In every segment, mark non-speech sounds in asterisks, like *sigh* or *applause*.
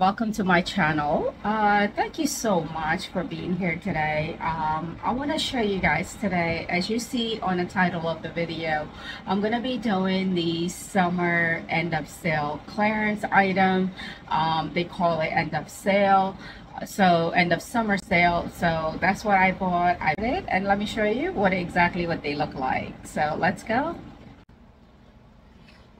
welcome to my channel. Uh, thank you so much for being here today. Um, I want to show you guys today as you see on the title of the video I'm gonna be doing the summer end of sale clearance item. Um, they call it end of sale. So end of summer sale. So that's what I bought. I did and let me show you what exactly what they look like. So let's go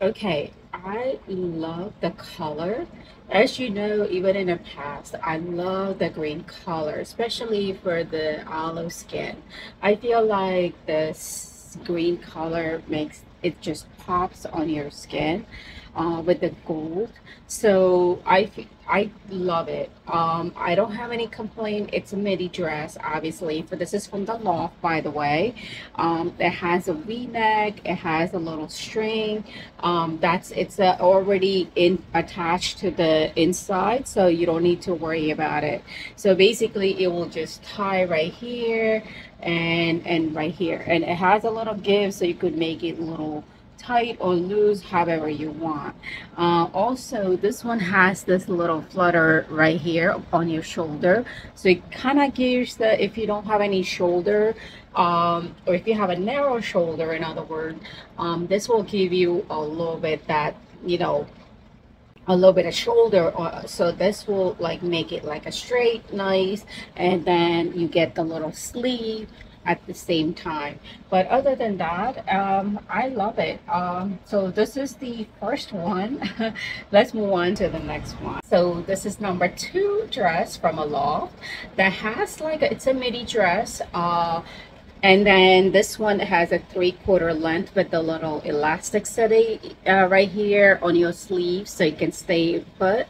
okay I love the color. As you know even in the past I love the green color especially for the olive skin. I feel like this green color makes it just pops on your skin uh, with the gold. So I I love it. Um, I don't have any complaint. It's a midi dress obviously. For this is from the loft by the way. Um, it has a v-neck. It has a little string. Um, that's it's uh, already in attached to the inside so you don't need to worry about it. So basically it will just tie right here and and right here. And it has a little give so you could make it little tight or loose however you want. Uh, also this one has this little flutter right here on your shoulder. So it kind of gives the if you don't have any shoulder um, or if you have a narrow shoulder in other words um, this will give you a little bit that you know a little bit of shoulder so this will like make it like a straight nice and then you get the little sleeve at the same time. But other than that um, I love it. Um, so this is the first one. *laughs* Let's move on to the next one. So this is number two dress from a loft that has like a, it's a midi dress. Uh, and then this one has a three quarter length with the little elastic city uh, right here on your sleeve so you can stay put.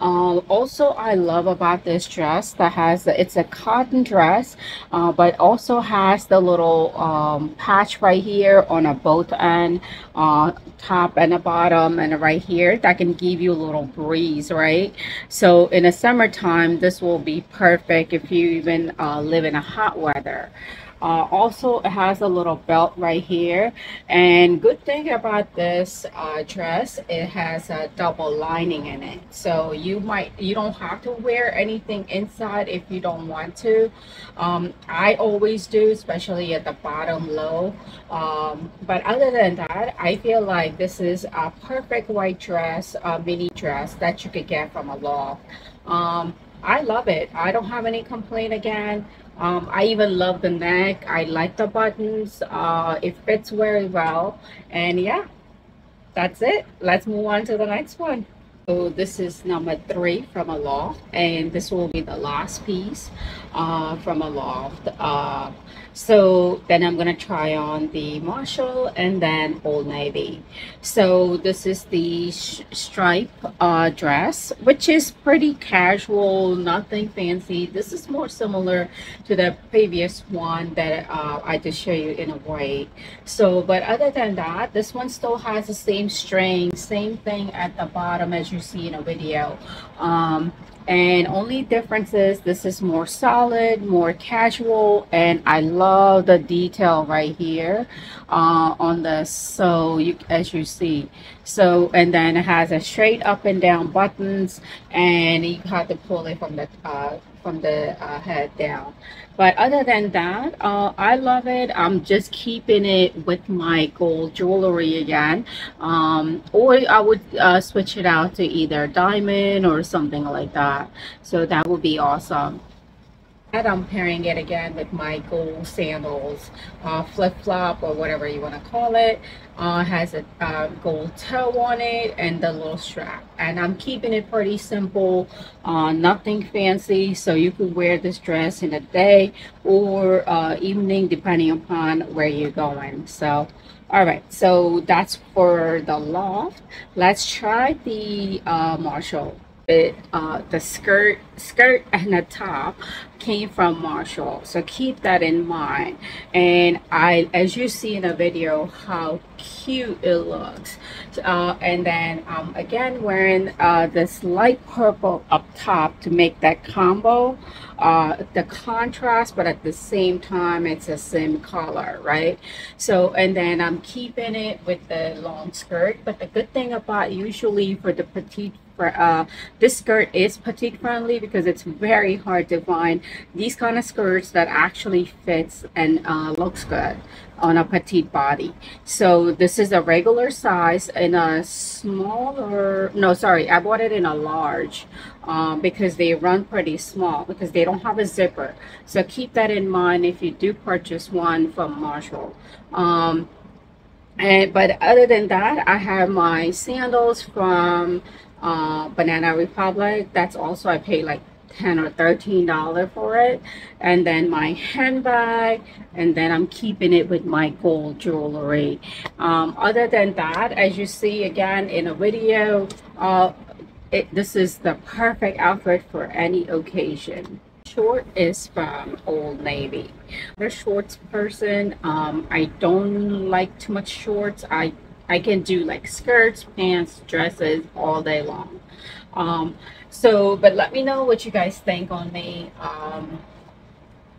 Um, also i love about this dress that has it's a cotton dress uh, but also has the little um, patch right here on a both end uh, top and a bottom and right here that can give you a little breeze right? So in the summertime this will be perfect if you even uh, live in a hot weather uh, also it has a little belt right here. And good thing about this uh, dress it has a double lining in it. So you might you don't have to wear anything inside if you don't want to. Um, I always do especially at the bottom low. Um, but other than that I feel like this is a perfect white dress a mini dress that you could get from a loft um, I love it I don't have any complaint again um, I even love the neck. I like the buttons. Uh, it fits very well. And yeah, that's it. Let's move on to the next one. So this is number three from a loft and this will be the last piece uh, from a loft. Uh, so then I'm gonna try on the Marshall and then Old Navy. So this is the stripe uh, dress, which is pretty casual, nothing fancy. This is more similar to the previous one that uh, I just showed you in a white. So, but other than that, this one still has the same string, same thing at the bottom as you see in a video. Um, and only difference is this is more solid more casual and I love the detail right here uh, on this so you as you see so and then it has a straight up and down buttons and you have to pull it from the uh, from the uh, head down. But other than that uh, I love it. I'm just keeping it with my gold jewelry again. Um, or I would uh, switch it out to either diamond or something like that. So that would be awesome I'm pairing it again with my gold sandals, uh, flip-flop or whatever you want to call it. Uh, has a uh, gold toe on it and the little strap. And I'm keeping it pretty simple, uh, nothing fancy. So you could wear this dress in a day or uh, evening depending upon where you're going. So all right so that's for the loft let's try the uh, marshall it uh, the skirt skirt and the top came from Marshall. So keep that in mind. And I as you see in the video how cute it looks. Uh, and then um, again wearing uh, this light purple up top to make that combo uh, the contrast but at the same time it's the same color right? So and then I'm keeping it with the long skirt. But the good thing about usually for the petite for uh this skirt is petite friendly because it's very hard to find these kind of skirts that actually fits and uh, looks good on a petite body. So this is a regular size in a smaller no sorry i bought it in a large um, because they run pretty small because they don't have a zipper. So keep that in mind if you do purchase one from marshall. Um, and but other than that i have my sandals from uh, Banana Republic. That's also I paid like 10 or 13 dollar for it and then my handbag and then I'm keeping it with my gold jewelry um, other than that as you see again in a video uh, it, this is the perfect outfit for any occasion short is from Old Navy. I'm a shorts person. Um, I don't like too much shorts. I I can do like skirts, pants, dresses all day long. Um, so, but let me know what you guys think on me. Um,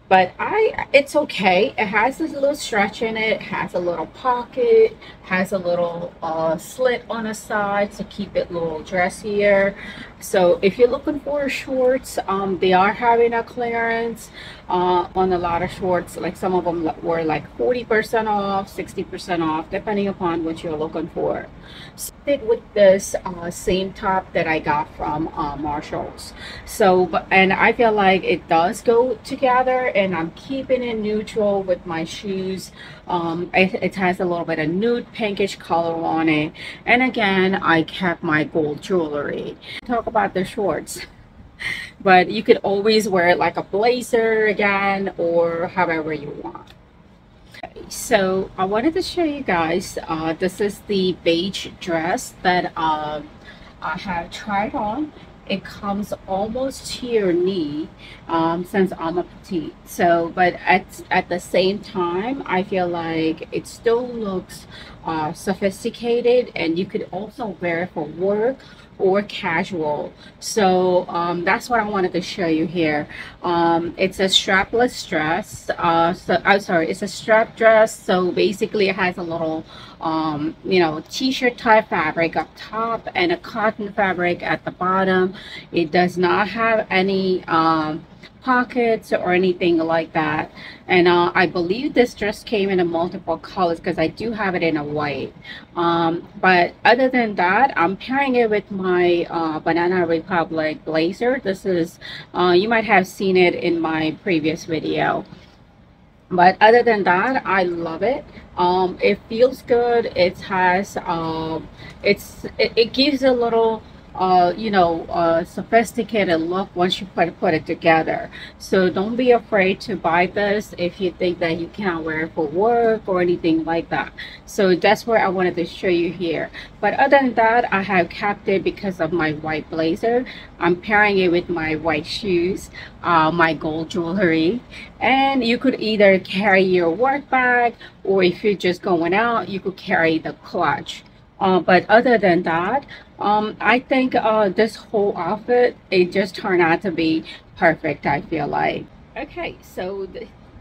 but I, it's okay. It has this little stretch in it, has a little pocket, has a little uh, slit on the side to keep it a little dressier. So if you're looking for shorts, um, they are having a clearance uh, on a lot of shorts. Like some of them were like 40% off, 60% off, depending upon what you're looking for. Stick with this uh, same top that I got from uh, Marshalls. So, but, and I feel like it does go together and I'm keeping it neutral with my shoes. Um, it, it has a little bit of nude pinkish color on it. And again, I kept my gold jewelry. Talk about the shorts. *laughs* but you could always wear it like a blazer again or however you want. So I wanted to show you guys, uh, this is the beige dress that um, I have tried on it comes almost to your knee um, since I'm a petite. So, but at, at the same time, I feel like it still looks uh, sophisticated and you could also wear it for work or casual. So um, that's what I wanted to show you here. Um, it's a strapless dress uh, so I'm sorry it's a strap dress. So basically it has a little um, you know t-shirt type fabric up top and a cotton fabric at the bottom. It does not have any um, pockets or anything like that. And uh, I believe this dress came in a multiple colors because I do have it in a white. Um, but other than that I'm pairing it with my uh, Banana Republic blazer. This is uh, you might have seen it in my previous video. But other than that I love it. Um, it feels good. It has um, it's it, it gives a little uh, you know, uh, sophisticated look once you put, put it together. So don't be afraid to buy this if you think that you cannot wear it for work or anything like that. So that's where I wanted to show you here. But other than that, I have kept it because of my white blazer. I'm pairing it with my white shoes, uh, my gold jewelry. And you could either carry your work bag or if you're just going out, you could carry the clutch. Uh, but other than that, um, I think uh, this whole outfit, it just turned out to be perfect, I feel like. Okay, so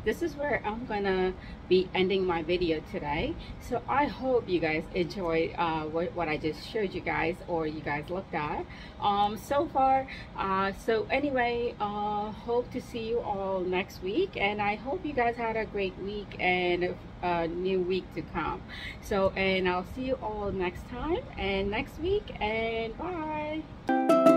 this is where I'm gonna be ending my video today. So i hope you guys enjoyed uh, what, what i just showed you guys or you guys looked at. Um so far uh so anyway uh hope to see you all next week and i hope you guys had a great week and a new week to come. So and i'll see you all next time and next week and bye